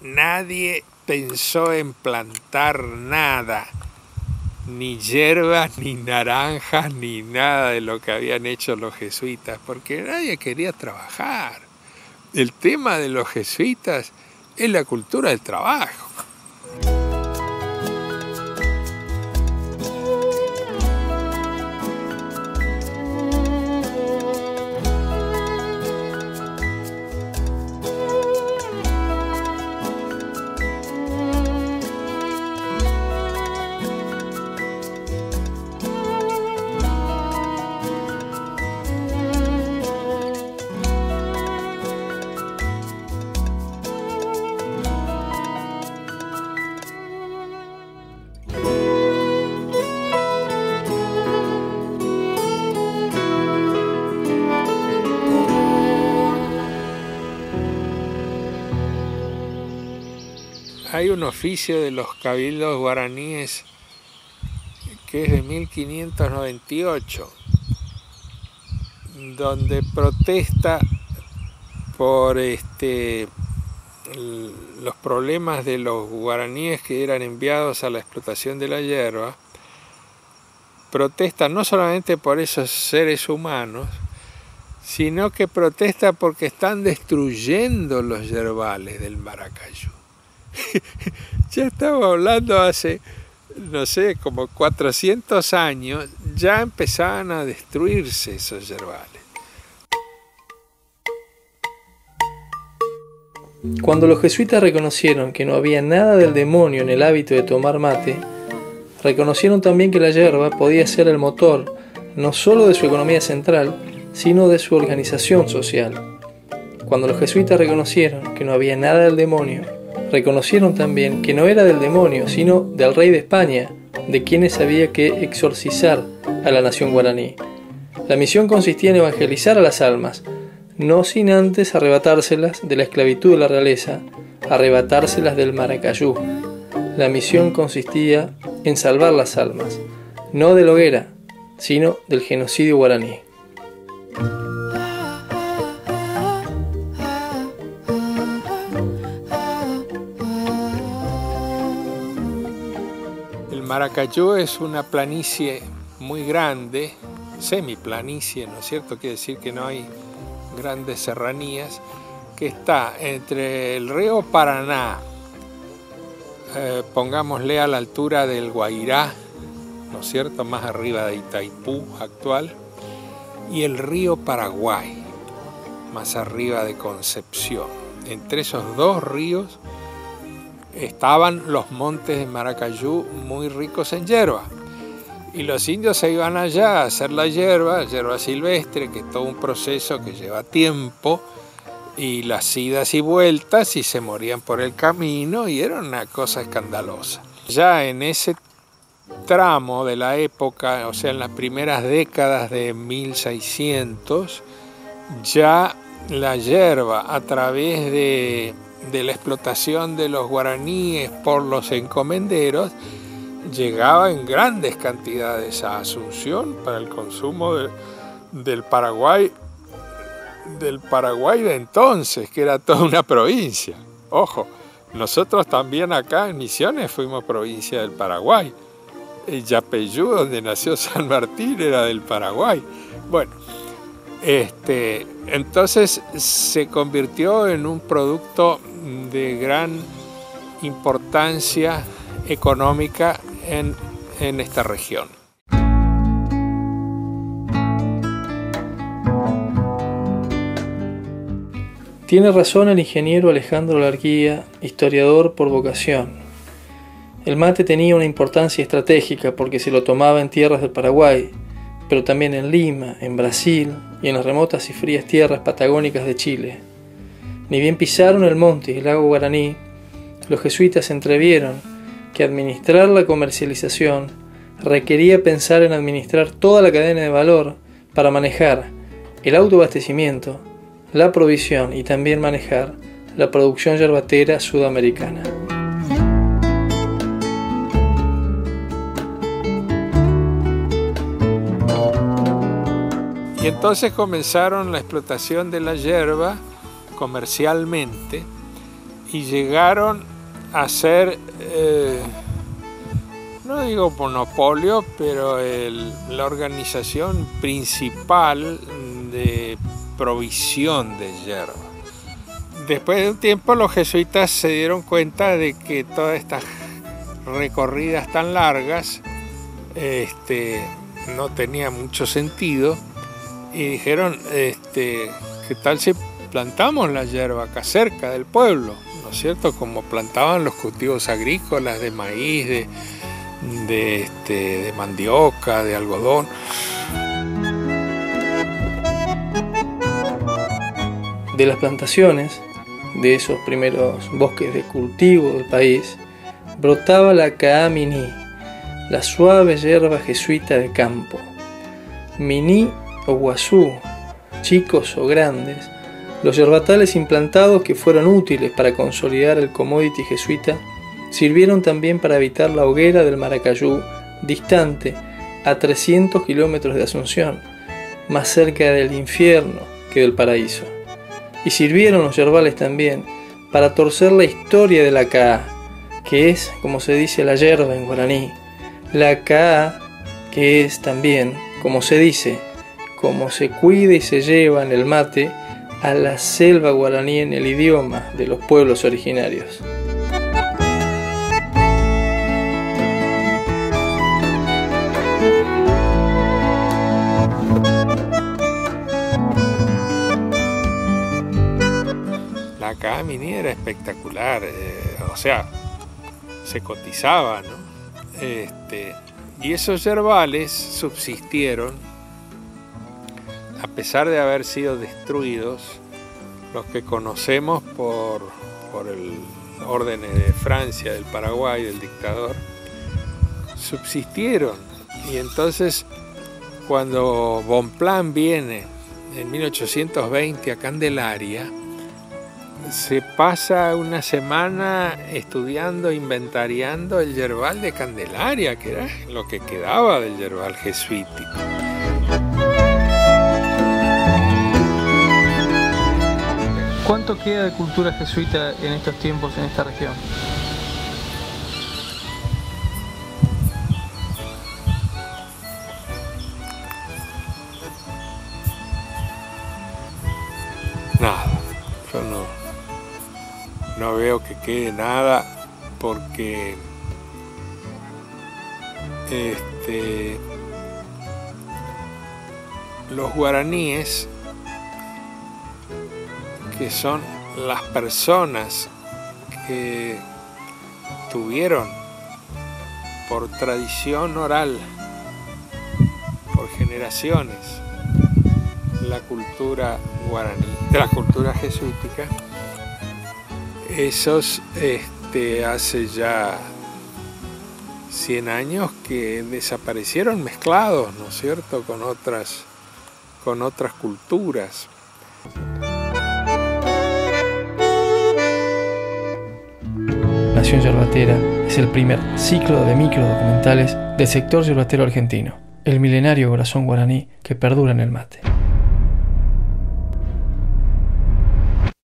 Nadie pensó en plantar nada, ni hierbas, ni naranjas, ni nada de lo que habían hecho los jesuitas, porque nadie quería trabajar. El tema de los jesuitas es la cultura del trabajo. Hay un oficio de los cabildos guaraníes que es de 1598, donde protesta por este, los problemas de los guaraníes que eran enviados a la explotación de la hierba, protesta no solamente por esos seres humanos, sino que protesta porque están destruyendo los yerbales del Maracayú. ya estaba hablando hace, no sé, como 400 años, ya empezaban a destruirse esos yerbales. Cuando los jesuitas reconocieron que no había nada del demonio en el hábito de tomar mate, reconocieron también que la hierba podía ser el motor no solo de su economía central, sino de su organización social. Cuando los jesuitas reconocieron que no había nada del demonio reconocieron también que no era del demonio, sino del rey de España, de quienes había que exorcizar a la nación guaraní. La misión consistía en evangelizar a las almas, no sin antes arrebatárselas de la esclavitud de la realeza, arrebatárselas del Maracayú. La misión consistía en salvar las almas, no de la hoguera, sino del genocidio guaraní. Maracayú es una planicie muy grande, semiplanicie, ¿no es cierto? Quiere decir que no hay grandes serranías, que está entre el río Paraná, eh, pongámosle a la altura del Guairá, ¿no es cierto? Más arriba de Itaipú actual, y el río Paraguay, más arriba de Concepción. Entre esos dos ríos estaban los montes de Maracayú muy ricos en hierba. Y los indios se iban allá a hacer la hierba, hierba silvestre, que es todo un proceso que lleva tiempo, y las idas y vueltas, y se morían por el camino, y era una cosa escandalosa. Ya en ese tramo de la época, o sea, en las primeras décadas de 1600, ya la hierba a través de de la explotación de los guaraníes por los encomenderos llegaba en grandes cantidades a Asunción para el consumo del Paraguay del Paraguay de entonces, que era toda una provincia. Ojo, nosotros también acá en Misiones fuimos provincia del Paraguay. El Yapeyú, donde nació San Martín, era del Paraguay. Bueno, este, entonces se convirtió en un producto de gran importancia económica en, en esta región. Tiene razón el ingeniero Alejandro Larguía, historiador por vocación. El mate tenía una importancia estratégica porque se lo tomaba en tierras del Paraguay, pero también en Lima, en Brasil y en las remotas y frías tierras patagónicas de Chile. Ni bien pisaron el monte y el lago Guaraní, los jesuitas entrevieron que administrar la comercialización requería pensar en administrar toda la cadena de valor para manejar el autoabastecimiento, la provisión y también manejar la producción yerbatera sudamericana. Y entonces comenzaron la explotación de la hierba comercialmente y llegaron a ser, eh, no digo monopolio, pero la organización principal de provisión de hierba. Después de un tiempo los jesuitas se dieron cuenta de que todas estas recorridas tan largas este, no tenía mucho sentido y dijeron, este, ¿qué tal si plantamos la hierba acá cerca del pueblo? ¿No es cierto? Como plantaban los cultivos agrícolas de maíz, de, de, este, de mandioca, de algodón. De las plantaciones, de esos primeros bosques de cultivo del país, brotaba la caamini, la suave hierba jesuita de campo. Miní o guazú, chicos o grandes, los yerbatales implantados que fueron útiles para consolidar el commodity jesuita sirvieron también para evitar la hoguera del Maracayú, distante a 300 kilómetros de Asunción, más cerca del infierno que del paraíso. Y sirvieron los yerbales también para torcer la historia de la CAA, que es, como se dice la yerba en guaraní, la CAA, que es también, como se dice, como se cuida y se lleva en el mate a la selva guaraní en el idioma de los pueblos originarios. La camini era espectacular, eh, o sea, se cotizaba, ¿no? Este, y esos yerbales subsistieron a pesar de haber sido destruidos, los que conocemos por, por el orden de Francia, del Paraguay, del dictador, subsistieron. Y entonces, cuando Bonplan viene en 1820 a Candelaria, se pasa una semana estudiando, inventariando el yerbal de Candelaria, que era lo que quedaba del yerbal jesuítico. ¿Cuánto queda de cultura jesuita en estos tiempos en esta región? Nada, yo no, no veo que quede nada porque este, los guaraníes que son las personas que tuvieron por tradición oral, por generaciones, la cultura guaraní, la cultura jesuítica, esos este, hace ya 100 años que desaparecieron mezclados, ¿no es cierto?, con otras, con otras culturas. Nación Yerbatera es el primer ciclo de microdocumentales del sector yerbatero argentino, el milenario corazón guaraní que perdura en el mate.